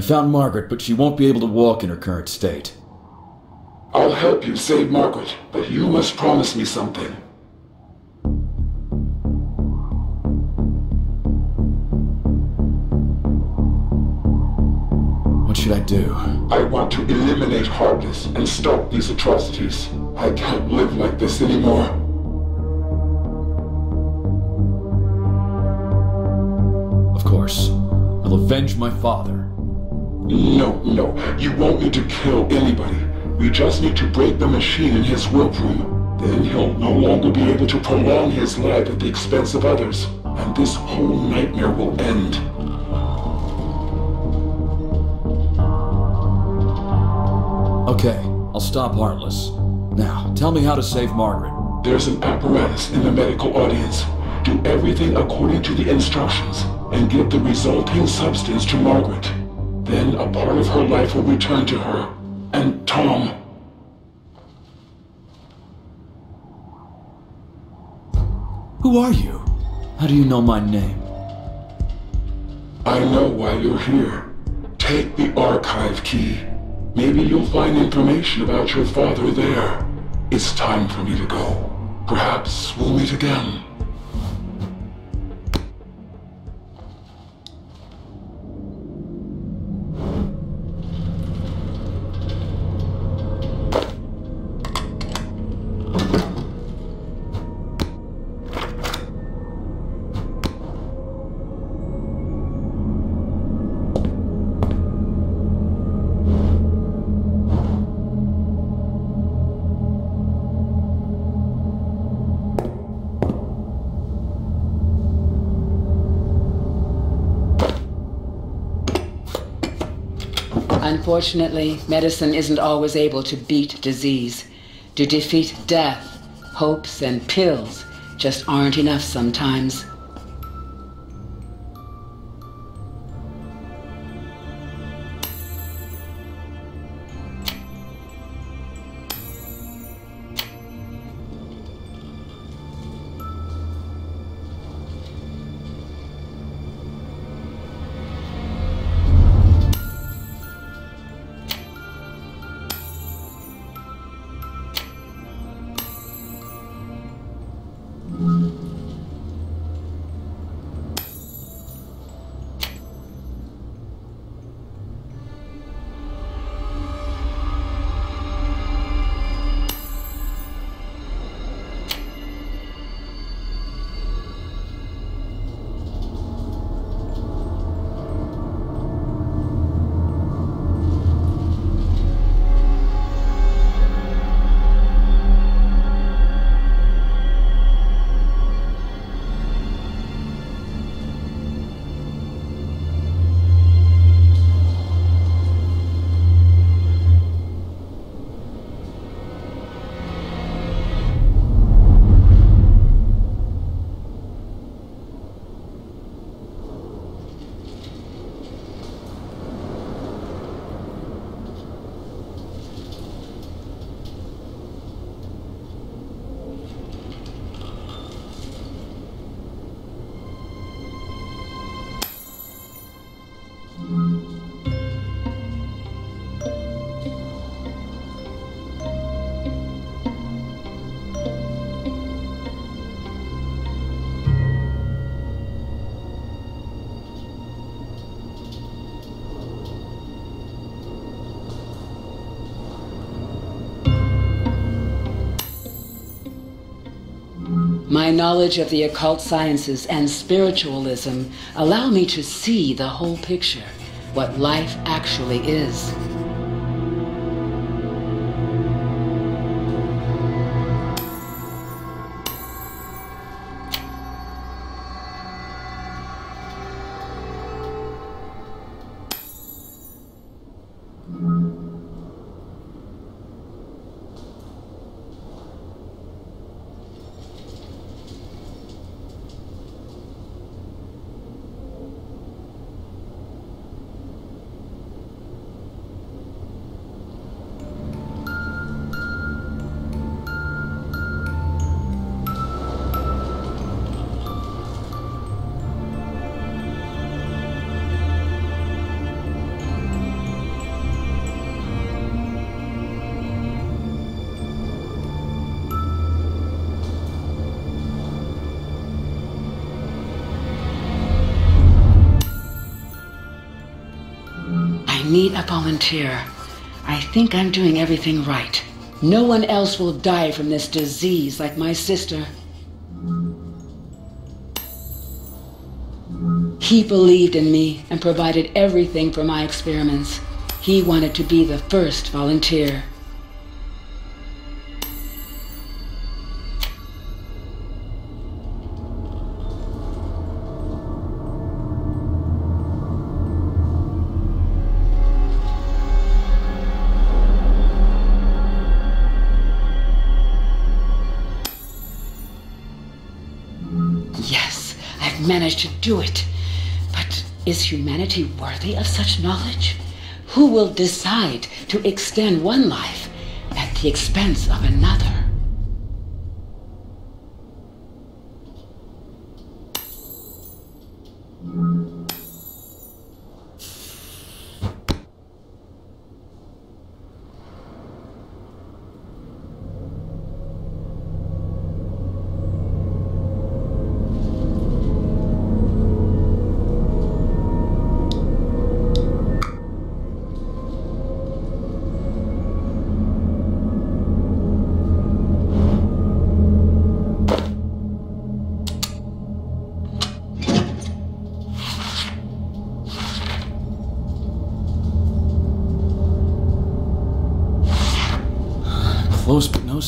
I found Margaret, but she won't be able to walk in her current state. I'll help you save Margaret, but you must promise me something. What should I do? I want to eliminate Heartless and stop these atrocities. I can't live like this anymore. Of course. I'll avenge my father. No, no, you won't need to kill anybody. We just need to break the machine in his work room. Then he'll no longer be able to prolong his life at the expense of others. And this whole nightmare will end. Okay, I'll stop Heartless. Now, tell me how to save Margaret. There's an apparatus in the medical audience. Do everything according to the instructions, and give the resulting substance to Margaret. Then a part of her life will return to her. And Tom. Who are you? How do you know my name? I know why you're here. Take the archive key. Maybe you'll find information about your father there. It's time for me to go. Perhaps we'll meet again. Unfortunately, medicine isn't always able to beat disease. To defeat death, hopes and pills just aren't enough sometimes. My knowledge of the occult sciences and spiritualism allow me to see the whole picture, what life actually is. Need a volunteer. I think I'm doing everything right. No one else will die from this disease like my sister. He believed in me and provided everything for my experiments. He wanted to be the first volunteer. Do it. But is humanity worthy of such knowledge? Who will decide to extend one life at the expense of another?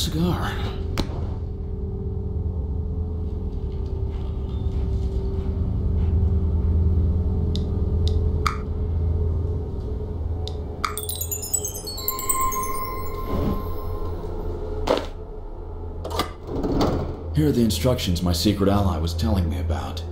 Cigar. Here are the instructions my secret ally was telling me about.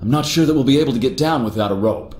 I'm not sure that we'll be able to get down without a rope.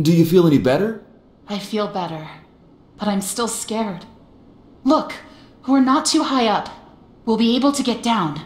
Do you feel any better? I feel better, but I'm still scared. Look, we're not too high up. We'll be able to get down.